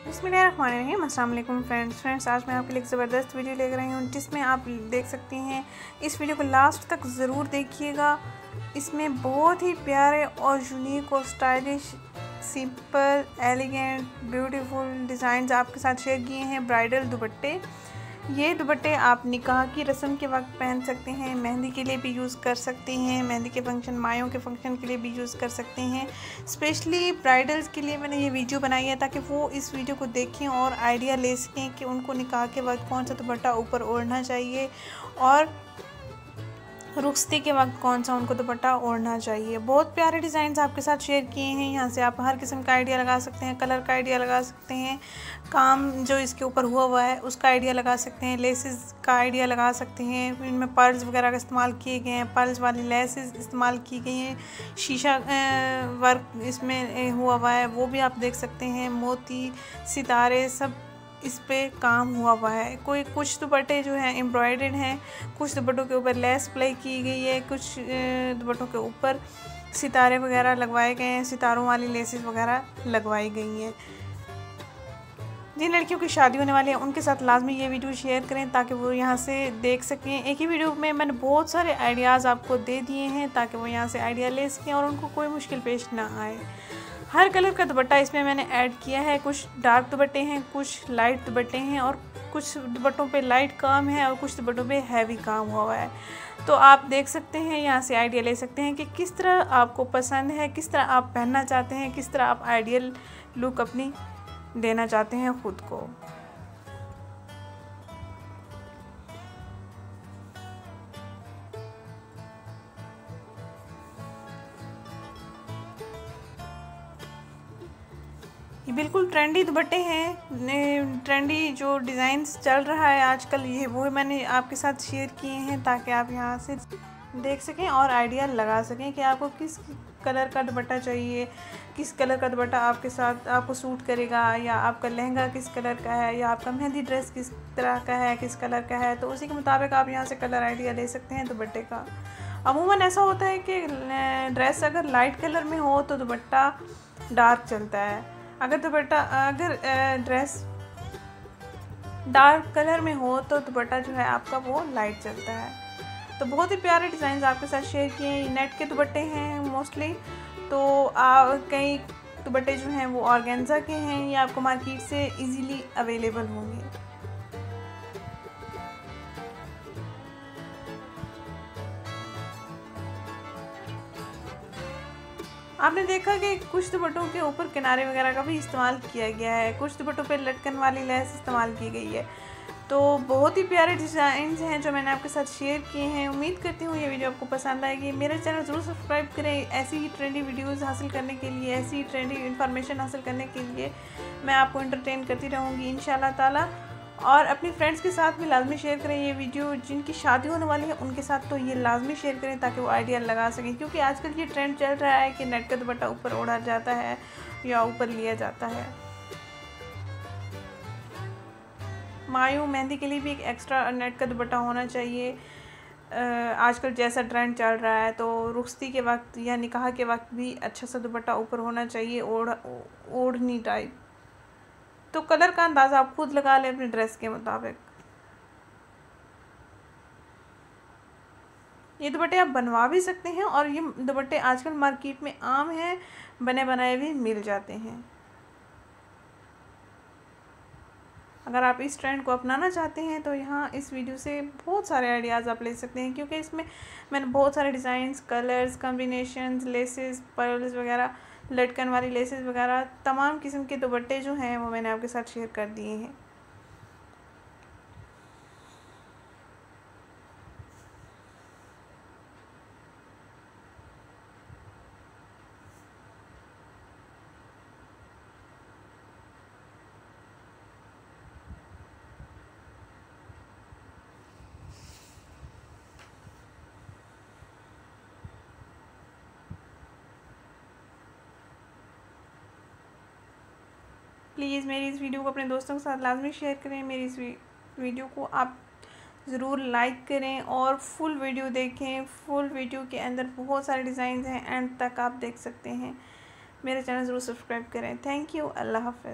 बसमीम असल friends. Friends, आज मैं आपके लिए एक ज़बरदस्त वीडियो ले रही हूँ, जिसमें आप देख सकते हैं, इस वीडियो को लास्ट तक ज़रूर देखिएगा। इसमें बहुत ही प्यारे और यूनिक और stylish simple elegant beautiful design आपके साथ शेयर किए हैं ब्राइडल दुपट्टे। ये दुपट्टे आप निकाह की रस्म के वक्त पहन सकते हैं, मेहंदी के लिए भी यूज़ कर सकते हैं, मेहंदी के फ़ंक्शन मायों के फ़ंक्शन के लिए भी यूज़ कर सकते हैं। स्पेशली ब्राइडल्स के लिए मैंने ये वीडियो बनाई है ताकि वो इस वीडियो को देखें और आइडिया ले सकें कि उनको निकाह के वक्त कौन सा दुपट्टा ऊपर ओढ़ना चाहिए और रुखसती के वक्त कौन सा उनको दुपट्टा ओढ़ना चाहिए? बहुत प्यारे डिज़ाइन आपके साथ शेयर किए हैं। यहाँ से आप हर किस्म का आइडिया लगा सकते हैं, कलर का आइडिया लगा सकते हैं, काम जो इसके ऊपर हुआ हुआ है, उसका आइडिया लगा सकते हैं, लेसेस का आइडिया लगा सकते हैं। इनमें पर्ल्स वगैरह का इस्तेमाल किए गए हैं, पर्ल्स वाली लेसेस इस्तेमाल की गई हैं, शीशा वर्क इसमें हुआ हुआ है, वो भी आप देख सकते हैं, मोती, सितारे सब इस पर काम हुआ हुआ है। कोई कुछ दुपट्टे जो हैं एम्ब्रॉयडर्ड हैं, कुछ दुपट्टों के ऊपर लेस प्लाई की गई है, कुछ दुपट्टों के ऊपर सितारे वगैरह लगवाए गए हैं, सितारों वाली लेसेस वगैरह लगवाई गई हैं। जिन लड़कियों की शादी होने वाली है, उनके साथ लाजमी ये वीडियो शेयर करें ताकि वो यहाँ से देख सकें। एक ही वीडियो में मैंने बहुत सारे आइडियाज़ आपको दे दिए हैं ताकि वो यहाँ से आइडिया ले सकें और उनको कोई मुश्किल पेश ना आए। हर कलर का दुपट्टा इसमें मैंने ऐड किया है। कुछ डार्क दुपट्टे हैं, कुछ लाइट दुपट्टे हैं और कुछ दुपट्टों पे लाइट काम है और कुछ दुपट्टों पे हैवी काम हुआ है। तो आप देख सकते हैं, यहाँ से आइडिया ले सकते हैं कि किस तरह आपको पसंद है, किस तरह आप पहनना चाहते हैं, किस तरह आप आइडियल लुक अपनी देना चाहते हैं ख़ुद को। ये बिल्कुल ट्रेंडी दुपट्टे हैं। ट्रेंडी जो डिज़ाइंस चल रहा है आजकल, ये वो मैंने आपके साथ शेयर किए हैं ताकि आप यहाँ से देख सकें और आइडिया लगा सकें कि आपको किस कलर का दुपट्टा चाहिए, किस कलर का दुपट्टा आपके साथ, आपको सूट करेगा या आपका लहंगा किस कलर का है या आपका मेहंदी ड्रेस किस तरह का है, किस कलर का है तो उसी के मुताबिक आप यहाँ से कलर आइडिया ले सकते हैं दुपट्टे का। अमूमन ऐसा होता है कि ड्रेस अगर लाइट कलर में हो तो दुपट्टा डार्क चलता है। अगर दुपट्टा, अगर ड्रेस डार्क कलर में हो तो दुपट्टा जो है आपका वो लाइट चलता है। तो बहुत ही प्यारे डिज़ाइन आपके साथ शेयर किए हैं। नेट के दुपट्टे हैं मोस्टली तो कई दुपट्टे जो हैं वो ऑर्गेन्जा के हैं ये आपको मार्केट से इजीली अवेलेबल होंगे। आपने देखा कि कुछ दुपट्टों के ऊपर किनारे वगैरह का भी इस्तेमाल किया गया है, कुछ दुपट्टों पे लटकन वाली लैस इस्तेमाल की गई है। तो बहुत ही प्यारे डिज़ाइन हैं जो मैंने आपके साथ शेयर किए हैं। उम्मीद करती हूँ ये वीडियो आपको पसंद आएगी। मेरे चैनल ज़रूर सब्सक्राइब करें ऐसी ही ट्रेंडी वीडियोस हासिल करने के लिए, ऐसी ही ट्रेंडी इन्फॉर्मेशन हासिल करने के लिए। मैं आपको इंटरटेन करती रहूँगी। इन ताला और अपनी फ्रेंड्स के साथ भी लाजमी शेयर करें ये वीडियो जिनकी शादी होने वाली है, उनके साथ तो ये लाजमी शेयर करें ताकि वो आइडिया लगा सकें। क्योंकि आजकल ये ट्रेंड चल रहा है कि नेट का दुपट्टा ऊपर ओढ़ा जाता है या ऊपर लिया जाता है। मायू मेहंदी के लिए भी एक एक्स्ट्रा नेट का दुपट्टा होना चाहिए। आजकल जैसा ट्रेंड चल रहा है तो रुखती के वक्त या निकाह के वक्त भी अच्छा सा दुपट्टा ऊपर होना चाहिए, ओढ़, ओढ़नी टाइप तो कलर का अंदाज़ा आप खुद लगा लें अपने ड्रेस के मुताबिक। ये दुपट्टे आप बनवा भी सकते हैं और ये दुपट्टे आजकल मार्केट में आम हैं, बने बनाए भी मिल जाते हैं। अगर आप इस ट्रेंड को अपनाना चाहते हैं तो यहाँ इस वीडियो से बहुत सारे आइडियाज़ आप ले सकते हैं, क्योंकि इसमें मैंने बहुत सारे designs, colours, combinations, laces, pearls वगैरह लटकन वाली लेसेस वगैरह, तमाम किस्म के दुपट्टे जो हैं वो मैंने आपके साथ शेयर कर दिए हैं। प्लीज़ मेरी इस वीडियो को अपने दोस्तों के साथ लाजमी शेयर करें। मेरी इस वीडियो को आप ज़रूर लाइक करें और फुल वीडियो देखें। फुल वीडियो के अंदर बहुत सारे डिज़ाइन हैं एंड तक आप देख सकते हैं। मेरे चैनल ज़रूर सब्सक्राइब करें। Thank you. Allah half